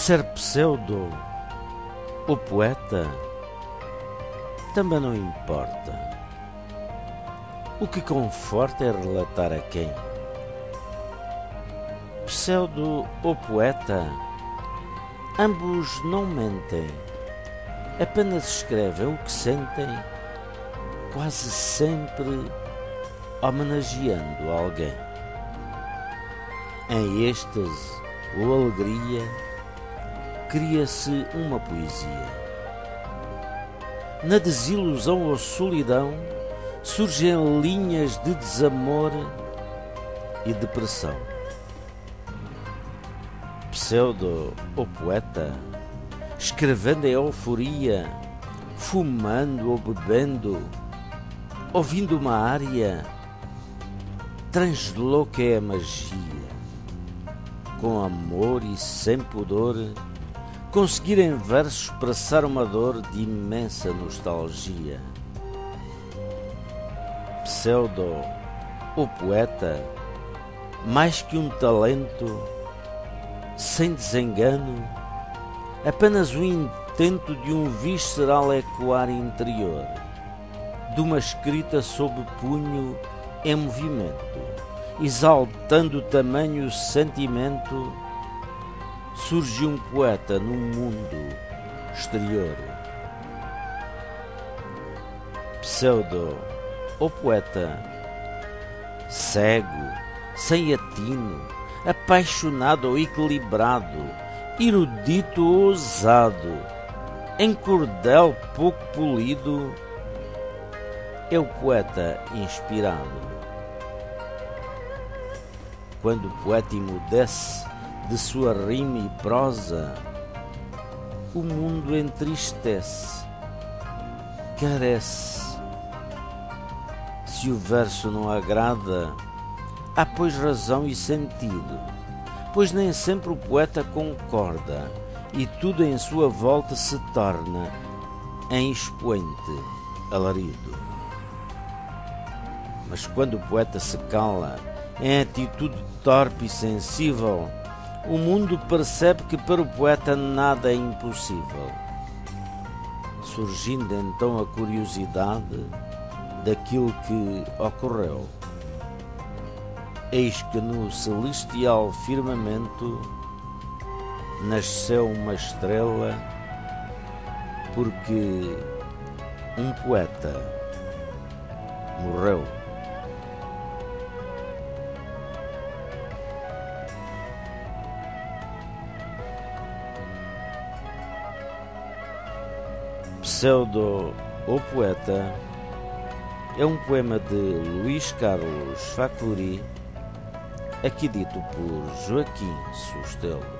Ser pseudo ou poeta também não importa. O que conforta é relatar a quem. Pseudo ou poeta, ambos não mentem, apenas escrevem o que sentem, quase sempre homenageando alguém. Em êxtase ou alegria, cria-se uma poesia. Na desilusão ou solidão surgem linhas de desamor e depressão. Pseudo ou poeta, escrevendo em euforia, fumando ou bebendo, ouvindo uma área, translouca é a magia, com amor e sem pudor conseguir em versos expressar uma dor de imensa nostalgia. Pseudo, o poeta, mais que um talento, sem desengano, apenas o intento de um visceral ecoar interior, de uma escrita sob punho em movimento, exaltando tamanho sentimento surge um poeta no mundo exterior. Pseudo, ou poeta, cego, sem atino, apaixonado ou equilibrado, erudito ou ousado, em cordel pouco polido, é o poeta inspirado. Quando o poeta emudece, de sua rima e prosa, o mundo entristece, carece. Se o verso não agrada, há pois razão e sentido, pois nem sempre o poeta concorda e tudo em sua volta se torna em expoente alarido. Mas quando o poeta se cala, em atitude torpe e sensível, o mundo percebe que para o poeta nada é impossível. Surgindo então a curiosidade daquilo que ocorreu. Eis que no celestial firmamento nasceu uma estrela, porque um poeta morreu. Pseudo ou Poeta é um poema de Luís Carlos Facuri, aqui dito por Joaquim Sustelo.